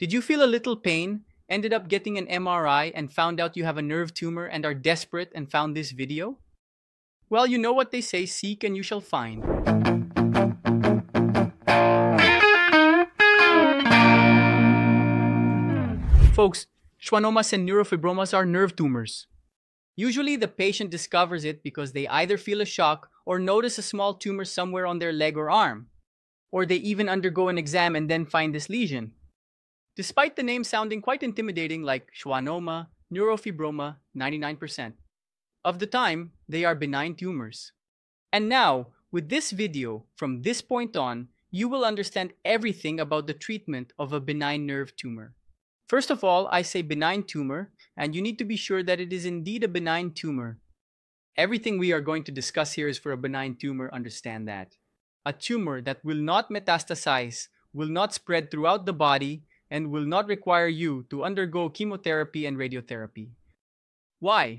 Did you feel a little pain, ended up getting an MRI, and found out you have a nerve tumor and are desperate and found this video? Well, you know what they say seek and you shall find. Folks, schwannomas and neurofibromas are nerve tumors. Usually, the patient discovers it because they either feel a shock or notice a small tumor somewhere on their leg or arm, or they even undergo an exam and then find this lesion. Despite the name sounding quite intimidating like schwannoma, neurofibroma, 99%, of the time, they are benign tumors. And now, with this video, from this point on, you will understand everything about the treatment of a benign nerve tumor. First of all, I say benign tumor, and you need to be sure that it is indeed a benign tumor. Everything we are going to discuss here is for a benign tumor, understand that. A tumor that will not metastasize, will not spread throughout the body, and will not require you to undergo chemotherapy and radiotherapy. Why?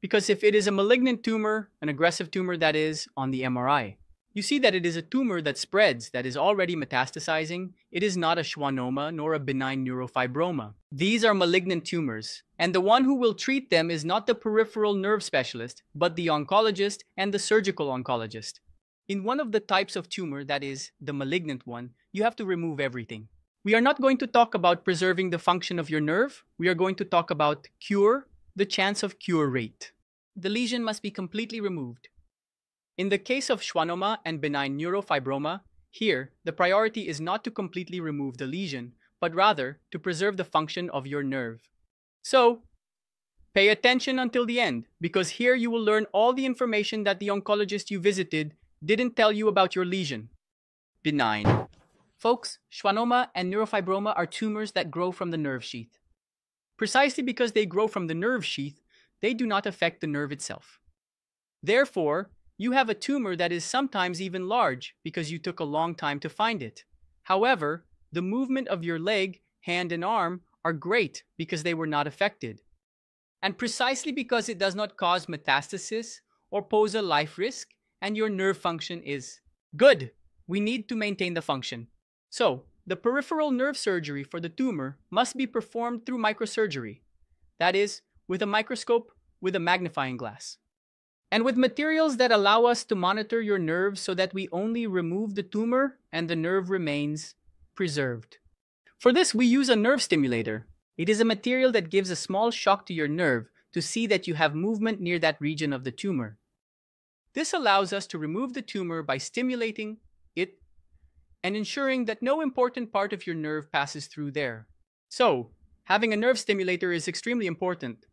Because if it is a malignant tumor, an aggressive tumor that is, on the MRI, you see that it is a tumor that spreads, that is already metastasizing. It is not a schwannoma nor a benign neurofibroma. These are malignant tumors, and the one who will treat them is not the peripheral nerve specialist, but the oncologist and the surgical oncologist. In one of the types of tumor, that is, the malignant one, you have to remove everything. We are not going to talk about preserving the function of your nerve. We are going to talk about cure, the chance of cure rate. The lesion must be completely removed. In the case of schwannoma and benign neurofibroma, here, the priority is not to completely remove the lesion, but rather to preserve the function of your nerve. So, pay attention until the end, because here you will learn all the information that the oncologist you visited didn't tell you about your lesion. Benign. Folks, schwannoma and neurofibroma are tumors that grow from the nerve sheath. Precisely because they grow from the nerve sheath, they do not affect the nerve itself. Therefore, you have a tumor that is sometimes even large because you took a long time to find it. However, the movement of your leg, hand, and arm are great because they were not affected. And precisely because it does not cause metastasis or pose a life risk, and your nerve function is good, we need to maintain the function. So, the peripheral nerve surgery for the tumor must be performed through microsurgery. That is, with a microscope with a magnifying glass and with materials that allow us to monitor your nerve so that we only remove the tumor and the nerve remains preserved. For this, we use a nerve stimulator. It is a material that gives a small shock to your nerve to see that you have movement near that region of the tumor. This allows us to remove the tumor by stimulating it and ensuring that no important part of your nerve passes through there. So, having a nerve stimulator is extremely important.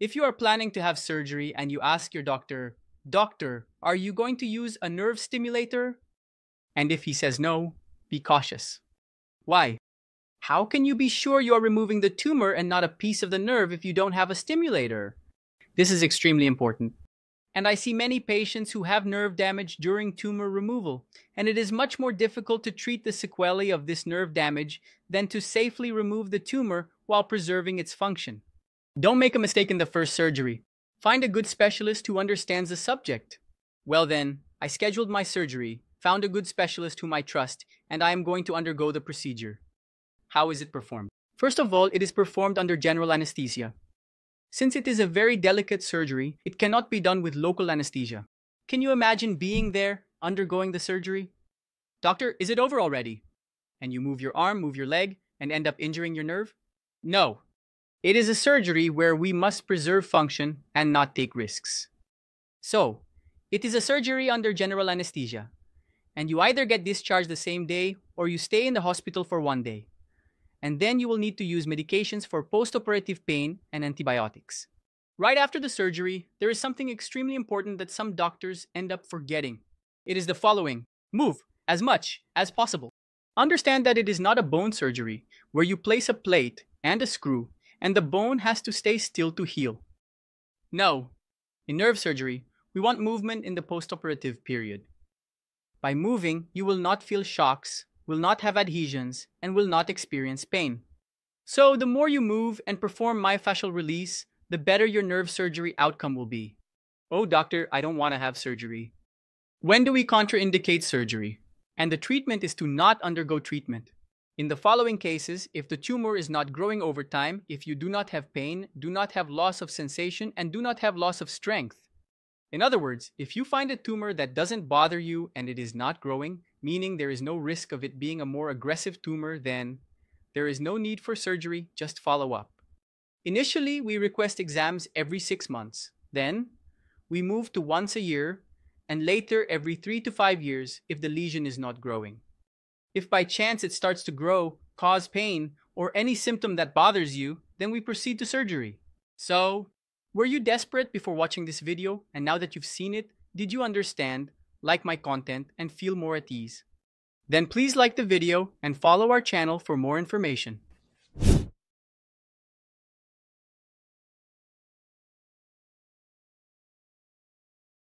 If you are planning to have surgery and you ask your doctor, Doctor, are you going to use a nerve stimulator? And if he says no, be cautious. Why? How can you be sure you are removing the tumor and not a piece of the nerve if you don't have a stimulator? This is extremely important. And I see many patients who have nerve damage during tumor removal, and it is much more difficult to treat the sequelae of this nerve damage than to safely remove the tumor while preserving its function. Don't make a mistake in the first surgery. Find a good specialist who understands the subject. Well, then, I scheduled my surgery, found a good specialist whom I trust, and I am going to undergo the procedure. How is it performed? First of all, it is performed under general anesthesia. Since it is a very delicate surgery, it cannot be done with local anesthesia. Can you imagine being there, undergoing the surgery? Doctor, is it over already? And you move your arm, move your leg, and end up injuring your nerve? No, it is a surgery where we must preserve function and not take risks. So, it is a surgery under general anesthesia, and you either get discharged the same day or you stay in the hospital for one day. And then you will need to use medications for postoperative pain and antibiotics. Right after the surgery, there is something extremely important that some doctors end up forgetting. It is the following move as much as possible. Understand that it is not a bone surgery where you place a plate and a screw and the bone has to stay still to heal. No, in nerve surgery, we want movement in the postoperative period. By moving, you will not feel shocks, will not have adhesions, and will not experience pain. So, the more you move and perform myofascial release, the better your nerve surgery outcome will be. Oh, doctor, I don't want to have surgery. When do we contraindicate surgery? And the treatment is to not undergo treatment. In the following cases, if the tumor is not growing over time, if you do not have pain, do not have loss of sensation, and do not have loss of strength. In other words, if you find a tumor that doesn't bother you and it is not growing, meaning there is no risk of it being a more aggressive tumor, then there is no need for surgery, just follow up. Initially, we request exams every six months. Then, we move to once a year, and later every three to five years if the lesion is not growing. If by chance it starts to grow, cause pain, or any symptom that bothers you, then we proceed to surgery. So, were you desperate before watching this video and now that you've seen it, did you understand, like my content, and feel more at ease? Then please like the video and follow our channel for more information.